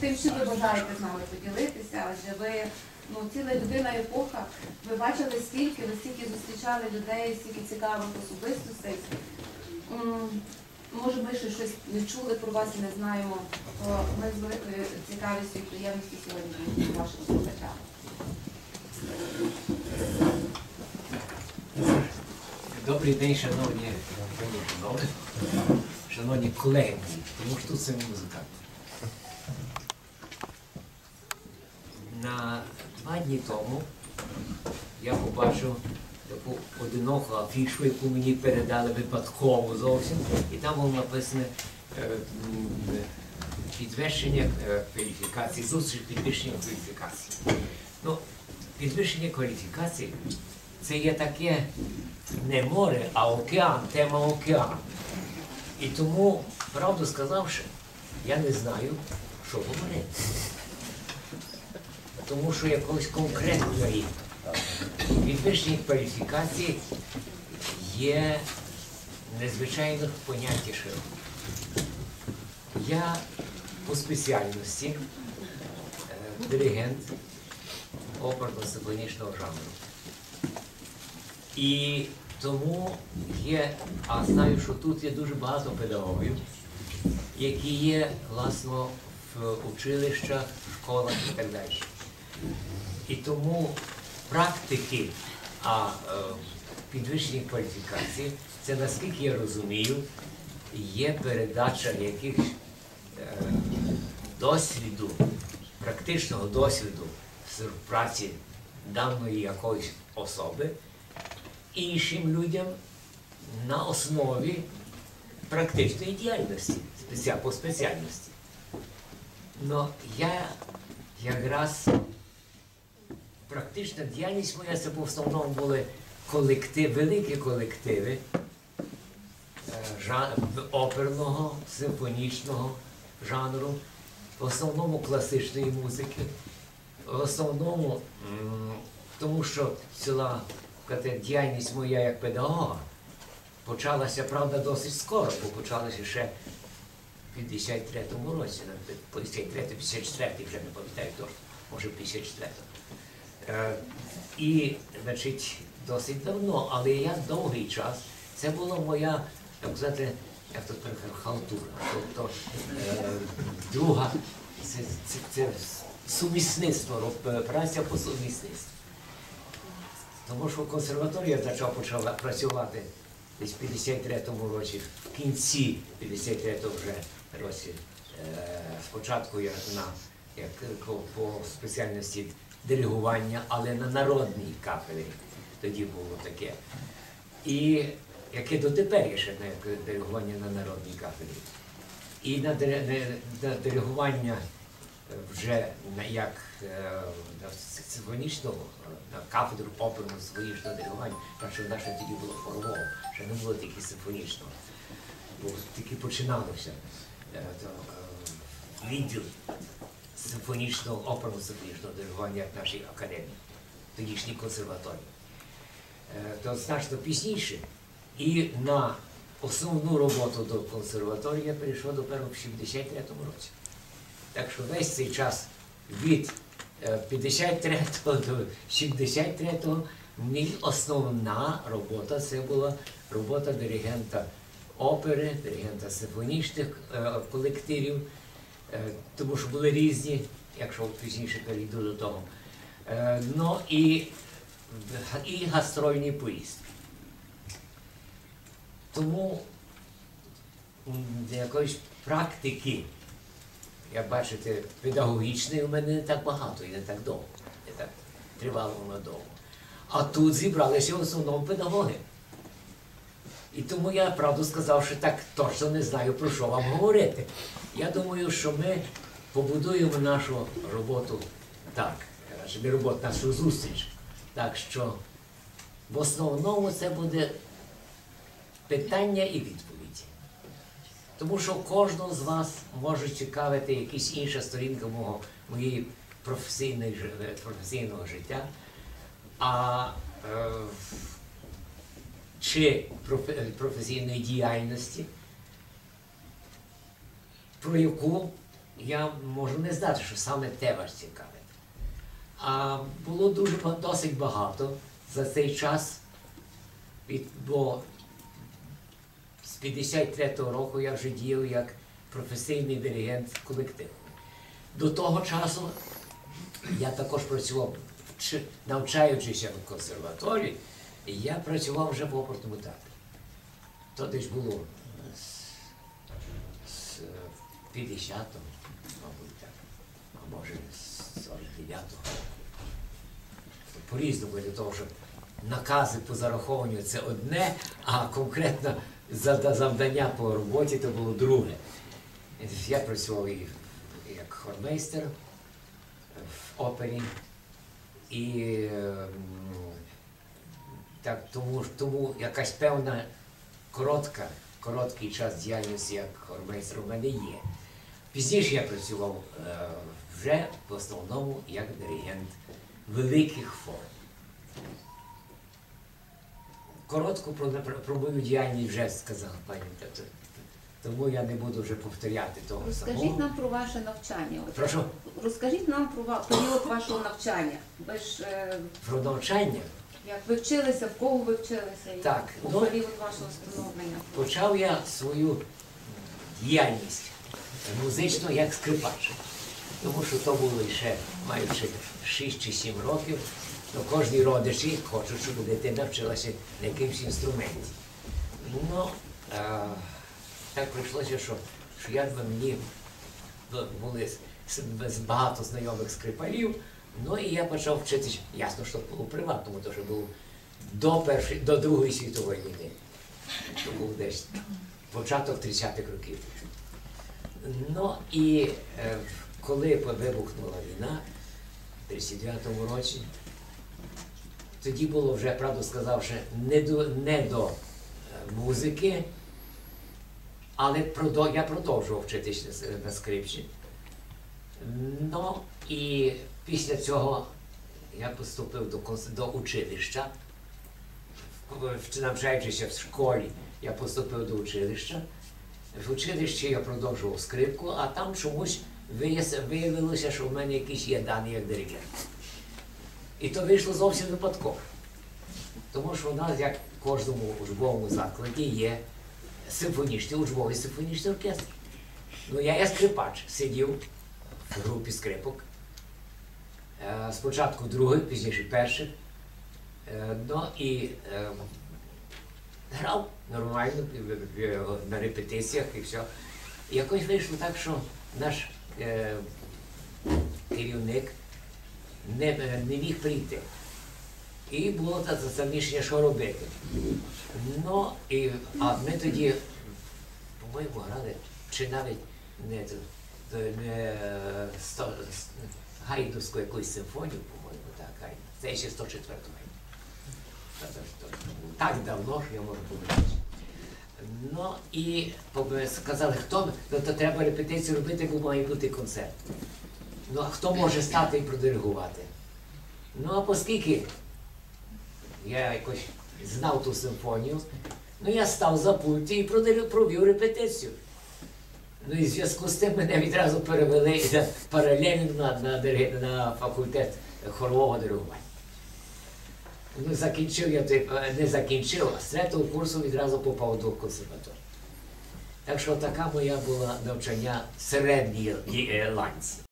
тим, що ви бажаєте з нами поділитися, адже ви ну, ціла людина епоха. Ви бачили стільки, ви стільки зустрічали людей, стільки цікавих особистостей. Може, ми ще щось не чули про вас і не знаємо. То ми з великою цікавістю і приємністю сьогодні вашим слухачам. Добрий день, шановні шановні колеги, тому що тут самі музиканти. На два дні тому я побачив таку одиноку афішу, яку мені передали випадково зовсім, і там було написано е, підвищення е, кваліфікації, зустріч підвищення кваліфікації. Ну, підвищення кваліфікації це є таке не море, а океан, тема океан. І тому, правду сказавши, я не знаю, що говорити. Тому що якогось конкретної підвищення кваліфікації є незвичайно поняття широке. Я по спеціальності е, диригент оперно-симфонічного жанру. І тому є, а знаю, що тут є дуже багато педагогів, які є, власно, в училищах, школах і так далі. І тому практики, а е, підвищення кваліфікації, це наскільки я розумію, є передача якихось е, досвіду, практичного досвіду з праці даної якоїсь особи іншим людям на основі практичної діяльності по спеціальності. Но я якраз практична діяльність моя це в основному були колектив, великі колективи е, оперного, симфонічного жанру, в основному класичної музики, в основному, тому що ціла діяльність моя як педагога почалася, правда, досить скоро, бо почалася ще в 53-му році, на 53-54, вже не пам'ятаю точно, може в 54-му. Е, і, значить, досить давно, але я довгий час, це була моя, як сказати, як тут переказати, халтура. Тобто е, друга, це, це, це сумісництво, праця по сумісництву. Тому що в консерваторії почав почала працювати десь в 53-му році, в кінці 53-го вже році. Е, спочатку я на як по спеціальності диригування, але на народній кафедрі тоді було таке. І яке дотепер є ще диригування на народній кафедрі. І на, на, диригування вже як е, симфонічного на кафедру оперного симфонічного диригування, так що наше тоді було хорового, ще не було тільки симфонічного. Бо тільки починалося е, е, відділ симфонічного оперного симфонічного диригування в нашій академії, тодішній консерваторії. Е, То значно пізніше. І на основну роботу до консерваторії я перейшов до першого в 63-му році. Так що весь цей час від е, 53 до 63 мій основна робота це була робота диригента опери, диригента симфонічних е, колективів, е, тому що були різні, якщо пізніше перейду до того. Е, Ну і, і гастрольні поїздки. Тому м, якоїсь практики як бачите, педагогічної у мене не так багато і не так довго. Не так тривало воно довго. А тут зібралися в основному педагоги. І тому я правду сказав, що так точно не знаю, про що вам говорити. Я думаю, що ми побудуємо нашу роботу так, не роботу, нашу зустріч. Так що в основному це буде питання і відповіді. Тому що кожного з вас може цікавити якась інша сторінка мого, моєї професійної, е, професійного життя. А е, чи е, професійної діяльності, про яку я можу не знати, що саме те вас цікавить. А було дуже досить багато за цей час, від, бо з 53-го року я вже діяв як професійний диригент колективу. До того часу я також працював, навчаючися в консерваторії, я працював вже в оперному театрі. То десь було з, з 50-го, мабуть, так, а може з 49-го. По-різному для того, що накази по зараховуванню це одне, а конкретно завдання по роботі то було друге. Я працював і як хормейстер в опері, і ем, так, тому, тому якась певна коротка, короткий час діяльності як хормейстер у мене є. Пізніше я працював е, вже в основному як диригент великих форм. Коротко про, про мою діяльність вже сказав пані Тето. Тому я не буду вже повторяти того Розкажіть самого. нам про ваше навчання. Прошу Розкажіть нам про період вашого навчання. Ви ж е, про навчання. Як ви вчилися, в кого ви вчилися, Так, у ну- період вашого становлення. Почав я свою діяльність музичну як скрипач. Тому що то було ще маючи 6 чи 7 років, то кожні родичі хочуть, щоб дитина вчилася на якимсь інструменті. Ну, е, так прийшлося, що, що я мені були багато знайомих скрипалів, ну і я почав вчитися, ясно, що було приватному, тому що був до, першої, до Другої світової війни. То був десь початок 30-х років. Ну і е, коли вибухнула війна в 39-му році, тоді було вже, правду сказавши, не до, не до е, музики, але продо- я продовжував вчитися на скрипці. Ну і після цього я поступив до, до училища. Навчаючися в школі, я поступив до училища. В училищі я продовжував скрипку, а там чомусь виявилося, що в мене якісь є дані як диригент. І то вийшло зовсім випадково. Тому що у нас, як в кожному учбовому закладі, є симфонічний, учбовий симфонічний оркестр. Ну, я, я скрипач, сидів в групі скрипок. Е, Спочатку другий, пізніше перший. Е, Ну і е, грав нормально на репетиціях і все. І якось вийшло так, що наш керівник не, не міг прийти. І було та заміщення, що робити. Ну, і, а ми тоді, по-моєму, грали, чи навіть не, не гайдовську якусь симфонію, по-моєму, так, гайд. Це ще 104 гайду. Та- та- та- Так давно що я можу помилитися. Ну і сказали, хто ну, то треба репетицію робити, бо має бути концерт. Ну а хто може стати і продиригувати? Ну а оскільки я якось знав ту симфонію, ну я став за пульт і провів репетицію. Ну і в зв'язку з тим мене відразу перевели паралельно на, на, на факультет хорового диригування. Ну, закінчив я той, е, не закінчив, а з третього курсу відразу попав до консерваторії. Так що така моя була навчання середній е, ланці.